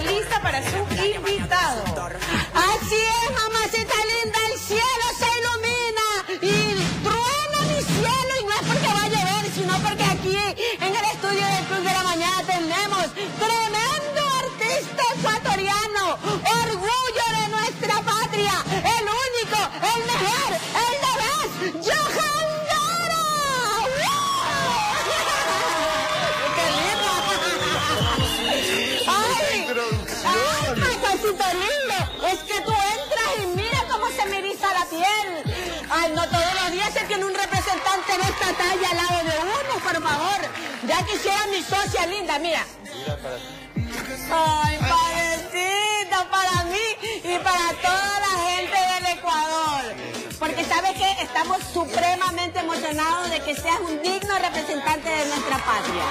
lista para su invitado. Así es, mamacita piel. Ay, no todos los días se tiene un representante de esta talla al lado de uno, por favor. Ya quisiera mi socia linda, mira. Ay, padrecito, para mí y para toda la gente del Ecuador. Porque sabes que estamos supremamente emocionados de que seas un digno representante de nuestra patria.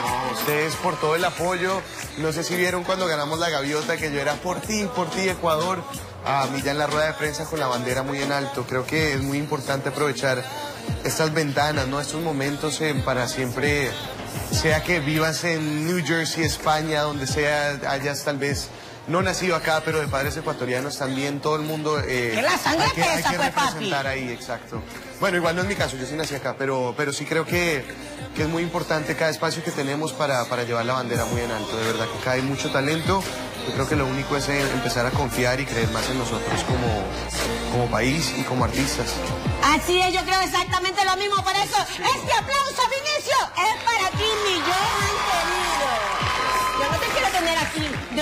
No, ustedes por todo el apoyo. No sé si vieron cuando ganamos la gaviota que yo era por ti, por ti, Ecuador. A mí ya en la rueda de prensa con la bandera muy en alto. Creo que es muy importante aprovechar estas ventanas, ¿no? Estos momentos eh, para siempre, sea que vivas en New Jersey, España, donde sea, hayas tal vez no nacido acá, pero de padres ecuatorianos también, todo el mundo... eh, Que la sangre hay que, hay que pues, papi. representar ahí, exacto. Bueno, igual no es mi caso, yo sí nací acá, pero, pero sí creo que, que es muy importante cada espacio que tenemos para, para llevar la bandera muy en alto. De verdad que acá hay mucho talento. Yo creo que lo único es eh, empezar a confiar y creer más en nosotros como, como país y como artistas. Así es, yo creo exactamente lo mismo. Por eso, este aplauso, Vinicio, es para ti, mi Johan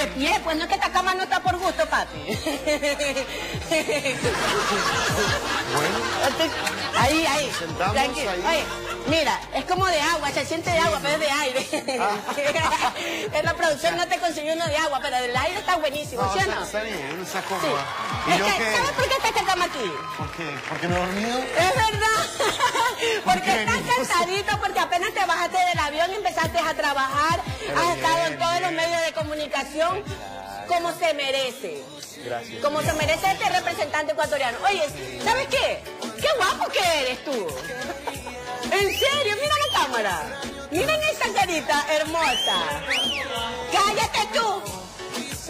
de pie, pues no es que esta cama no está por gusto, papi. Bueno, Ahí, ahí. Sentamos Tranquilo. ahí. Oye, mira, es como de agua, se siente de agua, pero es de aire. en la producción no te consiguió uno de agua, pero del aire está buenísimo, no, ¿sí o no? está bien, está Sí. cómoda. Es ¿Y yo que? ¿Sabes por qué está esta cama aquí? ¿Por qué? ¿Porque no he dormido? Es verdad. Porque estás venimos? cansadito, porque apenas te bajaste del avión y empezaste a trabajar. Has estado en todos los medios de comunicación como se merece. Gracias. Como se merece este representante ecuatoriano. Oye, ¿sabes qué? Qué guapo que eres tú. En serio, mira la cámara. Miren esa carita hermosa. Cállate tú.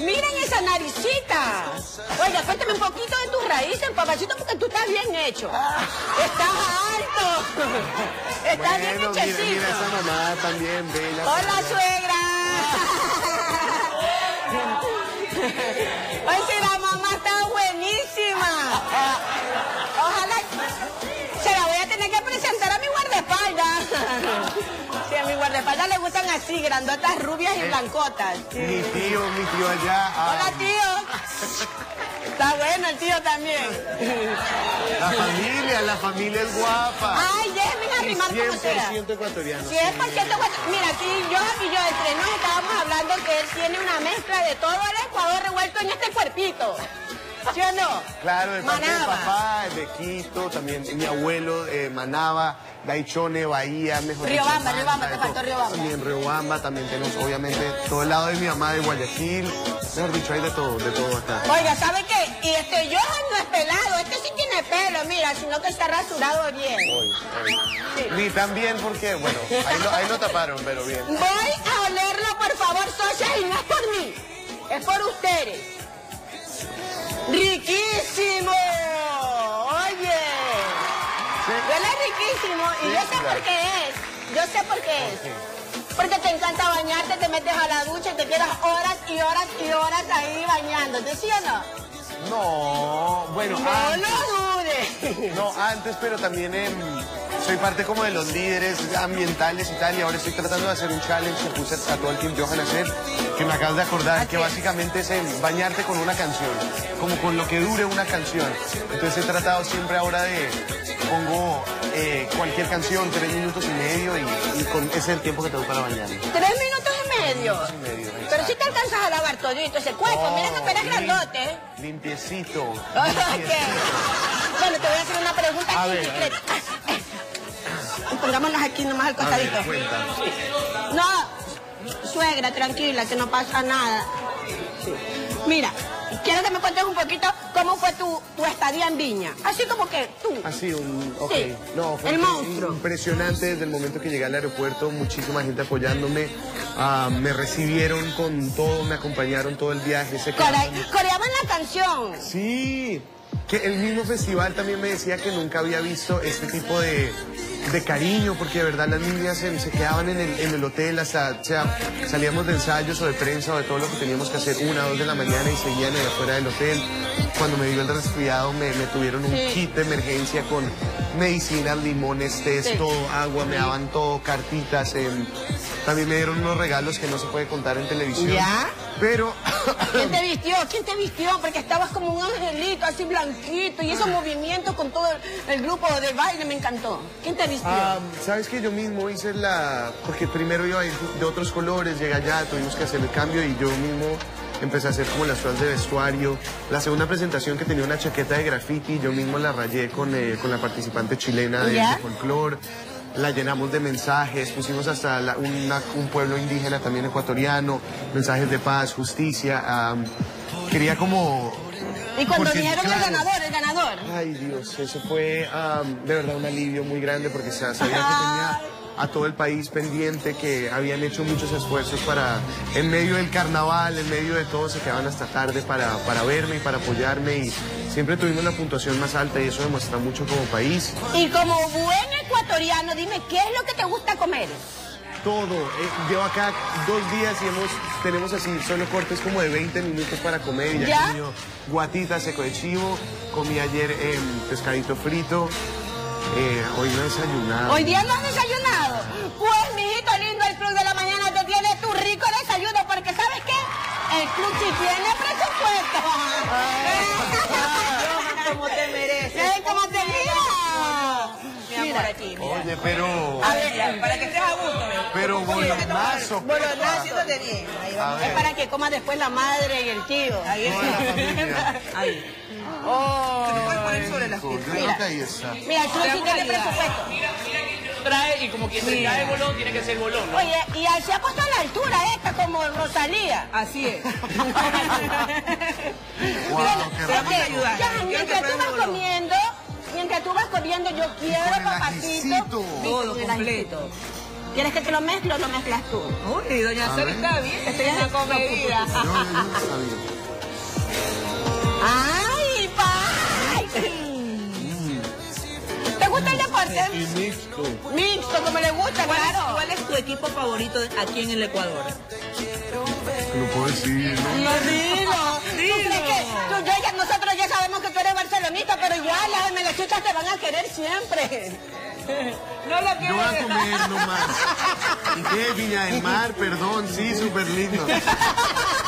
Miren esa naricita. Oiga, cuéntame un poquito de tus raíces, papacito, porque tú estás bien hecho. Estás alto. Estás bien mira, hechecito. mira esa mamá también, bella. Hola, suegra. Oye, si la mamá está buenísima. Ojalá. Se la voy a tener que presentar a mi guardaespaldas. Sí, a mi guardaespaldas le gustan así, grandotas, rubias y blancotas. Mi tío, mi tío allá. Hola, tío. Está bueno el tío también. La familia, la familia es guapa. Ay, déjenme arrimar como sea. 100% ecuatoriano. Si es por cierto, bueno, mira, aquí yo y yo entre nos estábamos hablando que él tiene una mezcla de todo el Ecuador revuelto en este cuerpito. ¿Sí o no? Claro, de parte de papá, de Quito, también mi abuelo, eh, Manaba, Daichone, Bahía, mejor Riobamba, Riobamba, te faltó Riobamba. También Riobamba, también tenemos obviamente todo el lado de mi mamá de Guayaquil. Mejor dicho, hay de todo, de todo acá. Oiga, ¿sabe qué? Y este Johan no es pelado, este sí tiene pelo, mira, sino que está rasurado bien. Sí. Ni también porque, bueno, ahí lo, ahí lo taparon, pero bien. Voy a olerlo, por favor, socia, y no es por mí, es por ustedes. ¡Riquísimo! Oye, huele riquísimo y yo sé por qué es, yo sé por qué es. Porque te encanta bañarte, te metes a la ducha y te quedas horas y horas y horas ahí bañándote, ¿sí o no? No, bueno, No antes, lo dudes. no, antes, pero también em, soy parte como de los líderes ambientales y tal, y ahora estoy tratando de hacer un challenge que puse a todo el Team Johan a hacer, que me acabas de acordar, que básicamente es em, bañarte con una canción, como con lo que dure una canción. Entonces he tratado siempre ahora de, pongo eh, cualquier canción, tres minutos y medio, y, y con, ese es el tiempo que tengo para bañarme. Tres minutos medio. y medio, Pero si te alcanzas a lavar todito ese cuerpo, mira que eres lim- grandote. Limpiecito. Bueno, te voy a hacer una pregunta A ver. Pongámonos aquí nomás al costadito. ver. No, suegra, tranquila, que no pasa nada. Mira, quiero que me cuentes un poquito cómo fue tu, tu estadía en Viña. Así como que tú. Así, un. Ok. Sí, No, fue el monstruo. impresionante desde el momento que llegué al aeropuerto, muchísima gente apoyándome. Ah, me recibieron con todo, me acompañaron todo el viaje. Se Core- coreaban la canción. Sí, que el mismo festival también me decía que nunca había visto este tipo de, de cariño, porque de verdad las niñas se, se quedaban en el, en el hotel hasta, o sea, salíamos de ensayos o de prensa o de todo lo que teníamos que hacer una, dos de la mañana y seguían allá afuera del hotel. Cuando me dio el resfriado me, me tuvieron un Sí. kit de emergencia con medicinas, limones, test, Sí. todo, agua, me daban todo, cartitas. em, también me dieron unos regalos que no se puede contar en televisión. ¿Ya? Pero ¿Quién te vistió? ¿Quién te vistió? Porque estabas como un angelito, así blanquito, y esos movimientos con todo el, el grupo de baile me encantó. ¿Quién te vistió? Ah, Sabes que yo mismo hice la. Porque primero iba a ir de otros colores, llegué allá, tuvimos que hacer el cambio y yo mismo empecé a hacer como las pruebas de vestuario. La segunda presentación que tenía una chaqueta de graffiti, yo mismo la rayé con, eh, con la participante chilena de, ¿Ya? de folclore. La llenamos de mensajes, pusimos hasta la- una- un pueblo indígena también ecuatoriano, mensajes de paz, justicia. quería como y cuando porque, dijeron el ganador, el ganador. Ay Dios, eso fue de verdad un alivio muy grande porque sa- sabía que tenía a todo el país pendiente, que habían hecho muchos esfuerzos para, en medio del carnaval, en medio de todo, se quedaban hasta tarde para, para verme y para apoyarme y siempre tuvimos la puntuación más alta y eso demuestra mucho como país. Y como buen ecuatoriano, dime, ¿qué es lo que te gusta comer? Todo, eh, llevo acá dos días y hemos, tenemos así solo cortes como de 20 minutos para comer ya, ¿Ya? he comido guatita seco de chivo, comí ayer em, pescadito frito, eh, hoy no he desayunado. Hoy día no has desayunado. Pues, mijito lindo, el Club de la Mañana te tiene tu rico desayuno, porque ¿sabes qué? El club sí tiene presupuesto. Como te mereces. ¿Cómo te Mi amor, aquí. Oye, pero... A ver, para que estés a gusto. Pero bolonazo. Bolonazo, haciéndote bien. Ahí vamos. Es para que coma después la madre y el tío. Ahí familia. Ahí. Oh. Te puedes poner sobre las piernas. creo que ahí está. Mira, el club sí tiene presupuesto. trae y como quien se trae bolón tiene que ser bolón, ¿no? Oye, y se ha puesto a la altura esta como Rosalía. Así es. Wow, qué te vamos a ayudar. Ya, que mientras tú vas comiendo, mientras tú vas comiendo, yo quiero, el papacito. Todo el completo. ¿Quieres que te lo mezclo o lo mezclas tú? Uy, doña ver. está bien. Estoy Está haciendo comedida. Y mixto. Mixto, como le gusta, ¿Cuál es, claro. cuál es tu equipo favorito aquí en el Ecuador? Lo puedo decir, ¿no? No digo. ¿Tú Dilo. crees que tú- yo ya- nosotros ya sabemos que tú eres barcelonista, pero igual las melechuchas te van a querer siempre. No lo Yo voy a comer nomás. ¿Y qué? Viña del Mar, perdón, sí, súper lindo.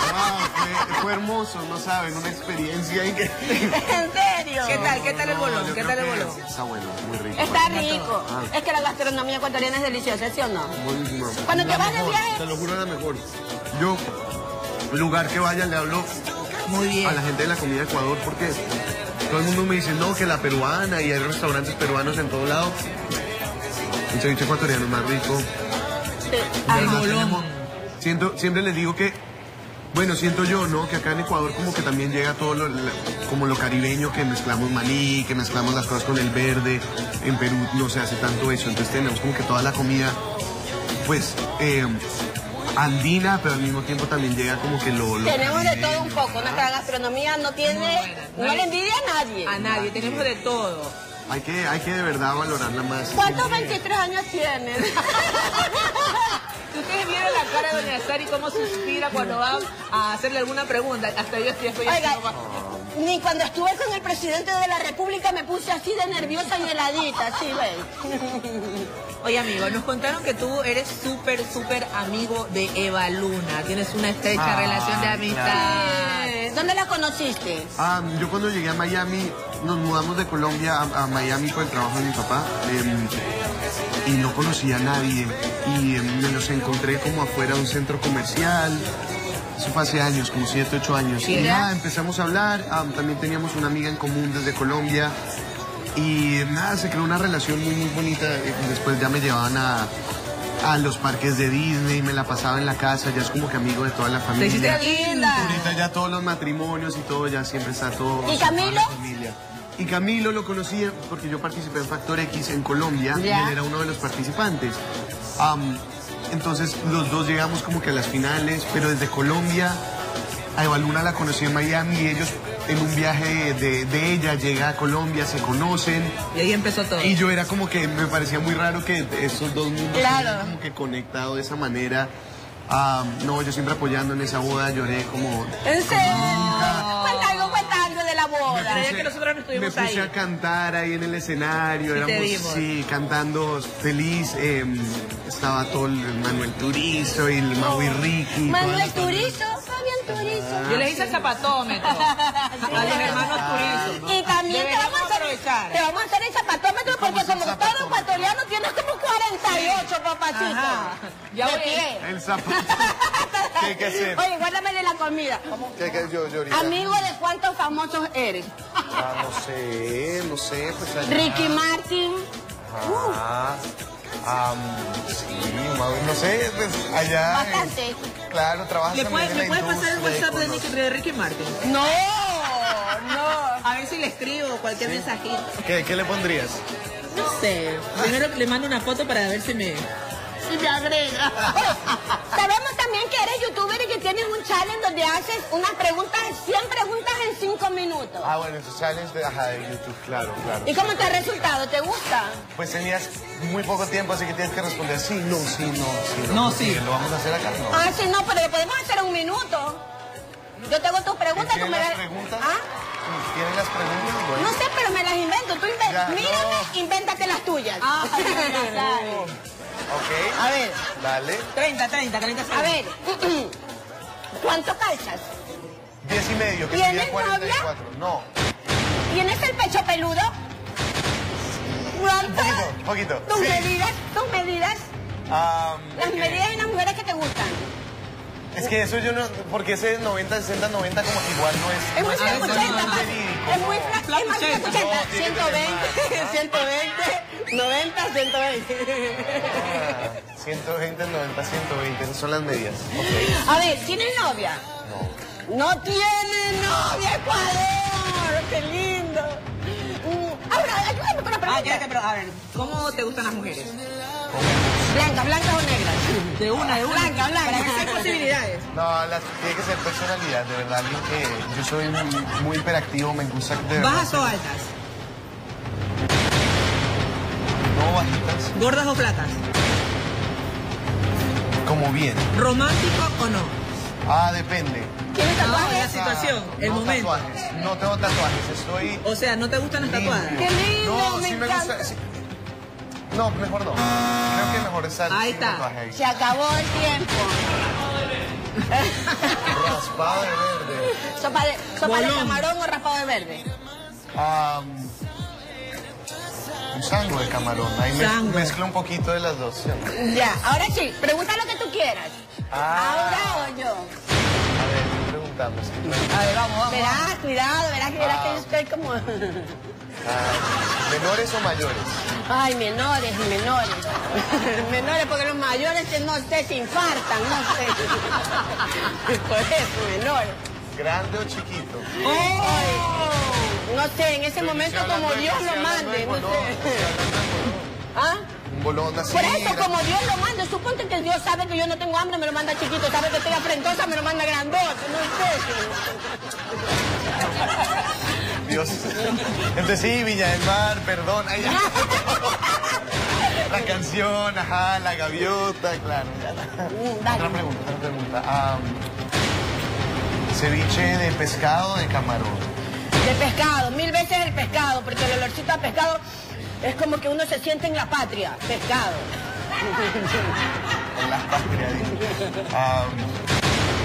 Wow, fue, fue hermoso, no saben, una experiencia increíble. ¿En serio? ¿Qué tal? ¿Qué tal el bolón? ¿Qué tal el bolón? Está bueno, muy rico. Está rico. Ah. Es que la gastronomía ecuatoriana es deliciosa, ¿sí o no? Buenísimo. Cuando te La vas de viaje- Te lo juro, la mejor. Yo, lugar que vaya, le hablo Muy bien. a la gente de la comida de Ecuador porque todo el mundo me dice, no, que la peruana y hay restaurantes peruanos en todo lado. El ceviche ecuatoriano es más rico. Sí. Verdad, tenemos- siento, siempre les digo que, bueno, siento yo, ¿no? Que acá en Ecuador como que también llega todo lo, como lo caribeño, que mezclamos maní, que mezclamos las cosas con el verde. En Perú no se hace tanto eso, entonces tenemos como que toda la comida, pues, eh, andina, pero al mismo tiempo también llega como que lo... lo Tenemos de todo un poco. Nuestra gastronomía no tiene, no le envidia a nadie. A nadie, tenemos de todo. Hay que, hay que de verdad valorarla más. ¿Cuántos 23 años tienes? cara de Doña Sari cómo suspira cuando va a hacerle alguna pregunta, hasta yo estoy, estoy Oiga, haciendo- ni cuando estuve con el presidente de la República me puse así de nerviosa y heladita, ¿sí ves? Oye, amigo, nos contaron que tú eres súper, súper amigo de Eva Luna. Tienes una estrecha Ah, relación de amistad. ¿Dónde la conociste? Ah, yo cuando llegué a Miami, nos mudamos de Colombia a, a Miami por el trabajo de mi papá em, y no conocía a nadie y em, me los encontré como afuera de un centro comercial. Eso fue hace años, como 7, 8 años. Sí, y nada, empezamos a hablar, ah, también teníamos una amiga en común desde Colombia y em, nada, se creó una relación muy, muy bonita. Eh, Después ya me llevaban a, a los parques de Disney, me la pasaba en la casa, ya es como que amigo de toda la Te familia. hiciste linda. Ahorita ya todos los matrimonios y todo, ya siempre está todo. ¿Y Camilo? Y Camilo lo conocía porque yo participé en Factor X en Colombia y él era uno de los participantes. Entonces los dos llegamos como que a las finales, pero desde Colombia, a Eva Luna la conocí en Miami y ellos en un viaje de, de ella llega a Colombia, se conocen. Y ahí empezó todo. Y yo era como que me parecía muy raro que esos dos mundos Claro. como que conectados de esa manera. Ah, no, yo siempre apoyando en esa boda, lloré como... ¿En serio? Cuenta algo, cuenta algo de la boda. Creía que nosotros no estuvimos me puse ahí. a cantar ahí en el escenario, Sí, éramos sí, cantando feliz. eh, estaba todo el Manuel Turizo y el Maui Ricky. Manuel Turizo, Fabián Turizo. Yo le hice el zapatómetro a los hermanos Turizo. Y también te vamos, a hacer, aprovechar. te vamos a hacer el zapatómetro porque es como todo ecuatoriano tienes como 48, papacito. Ajá. Ya voy. pie. El zapato. ¿Qué hay que hacer? Oye, guárdame de la comida. ¿Qué hacer yo, yo? Amigo de cuántos famosos eres. Ah, no sé, no sé, pues allá. Ricky Martin. Ah, am, sí, no sé, pues allá. Bastante. eh, claro, trabajas ¿Le puedes, en ¿me la puedes pasar el WhatsApp de, Ricky Martin? No, si le escribo cualquier mensajito. ¿Qué, ¿Qué le pondrías? No sé. Primero le mando una foto para ver si me, si me agrega. Sabemos también que eres youtuber y que tienes un challenge donde haces unas preguntas, 100 preguntas en 5 minutos. Ah, bueno, esos challenge de, ajá, de YouTube, claro, claro. ¿Y cómo te ha resultado? ¿Te gusta? Pues tenías muy poco tiempo, así que tienes que responder sí, no, sí, no, sí, no. No, sí. ¿Lo vamos a hacer acá? No. Ah, sí, no, pero lo podemos hacer en un minuto. Yo tengo tus preguntas, tú ¿Tienen me las las... preguntas? ¿Ah? ¿Tienen las preguntas? No Bueno. sé, pero me las invento. Tú inven- Ya, Mírame, no. invéntate las tuyas. Ah, Ok, A ver, dale. 30, 30, 30 a ver. ¿Cuánto calzas? Diez y medio, que ¿Tienes sería 44. No, ¿Tienes el pecho peludo? ¿Cuánto? poquito, poquito. ¿Tus Sí. medidas? ¿Tus medidas? Am, Las ok. medidas de las mujeres que te gustan. Es que eso yo no, porque ese 90, 60, 90 como que igual no es... Es muy flaco, no 80. es más- verídico, Es muy flaco. Es más flaco, 80. 80. No, tiene que ser 120, más, 120, 90, 120. Ah, 120, 90, 120, esas son las medias. A ver, ¿tienes novia? No. No tiene novia, Ecuador. Qué lindo. Ahora, ayúdame con la Ah, pregunta. ya, ya, pero a ver, ¿cómo te gustan las mujeres? Blanca, blanca o negra. De una, de una. Blanca, blanca. Que sean posibilidades. No, las, tiene que ser personalidad, de verdad. alguien que yo soy muy, muy hiperactivo, me gusta de. ¿Bajas o altas? No bajitas, ¿Gordas o flacas? como bien. ¿Romántico o no? Ah, depende. ¿Tienes la tatuajes? situación, el no momento. tatuajes, no tengo tatuajes, estoy O sea, ¿no te gustan las tatuadas? Qué lindo, no, me sí me encanta. gusta. sí. No, mejor no. Creo que mejor estar Ahí sin está. tatuaje. Se acabó el tiempo. Raspado de verde. ¿Sopa de, sopa de camarón o raspado de verde? Am, un sango de camarón. Ahí Sango. mezclo un poquito de las dos. Ya, ahora sí, pregunta lo que tú quieras. Ah. Ahora o yo. A ver, ¿qué preguntamos? A ver, vamos, vamos. Verás, cuidado, verás que verás que yo estoy como. Ah, ¿Menores o mayores? Ay, menores, menores. menores, porque los mayores no sé, se infartan, no sé. Por eso, menores. ¿Grande o chiquito? Ay, no sé, en ese momento como Dios lo mande, de no sé. ¿Ah? Un bolón así. Por eso, como Dios lo manda, suponte que Dios sabe que yo no tengo hambre, me lo manda chiquito, sabe que estoy afrentosa, me lo manda grandote, no sé. Dios. Entonces sí, Viña del Mar, perdón. Ay. La canción, ajá, la gaviota, claro. Mm, dale. Otra pregunta, otra pregunta. Ceviche de pescado o de camarón. De pescado, mil veces el pescado, porque el olorcito a pescado es como que uno se siente en la patria, pescado. En la patria,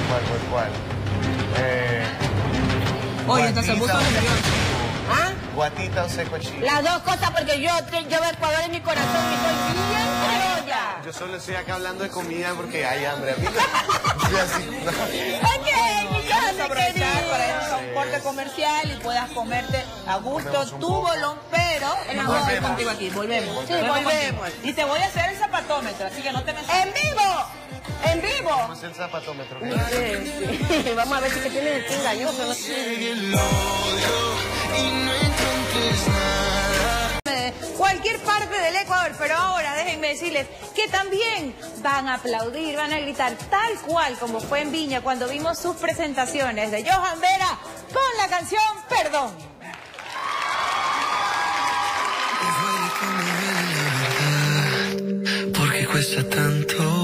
¿Cuál, cuál, cuál? Eh, Oye, entonces guatita puso o nervioso. seco ¿Ah? Guatita o seco chico. Las dos cosas, porque yo llevo Ecuador en mi corazón y soy bien criolla. Yo solo estoy acá hablando de comida porque hay hambre. A mí no- Sí, así, no. Ok, mi Vamos a carne aprovechar para irnos a un corte comercial y puedas comerte a gusto tu bolón, pero vamos a Volvemos. contigo aquí, volvemos. Sí, volvemos. contigo. Y te voy a hacer el zapatómetro, así que no te me En vivo, ¿En vivo? Pues el zapatómetro. Vamos a ver si que tiene el chinga yo. Eh, cualquier parte del Ecuador, pero ahora déjenme decirles que también van a aplaudir, van a gritar tal cual como fue en Viña cuando vimos sus presentaciones de Johan Vera con la canción Perdón. perché questa tanto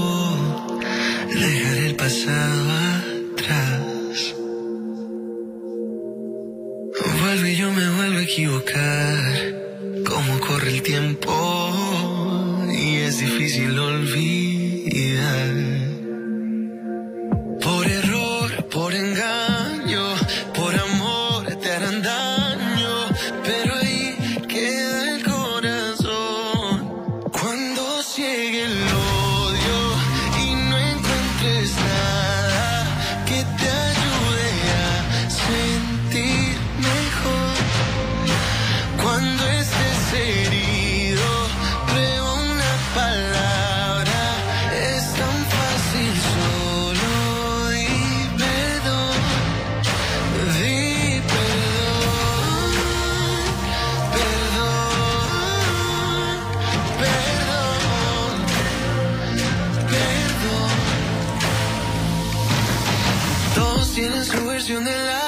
canción de la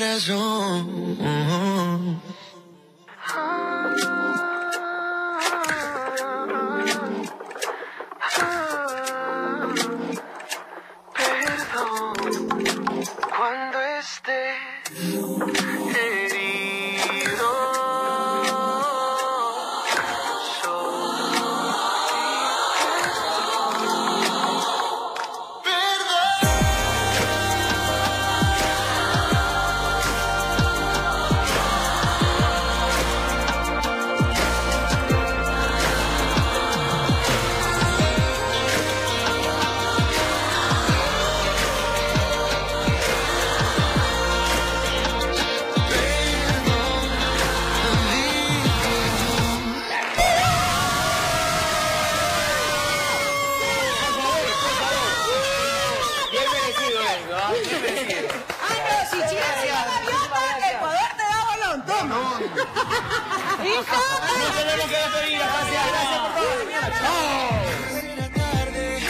corazón.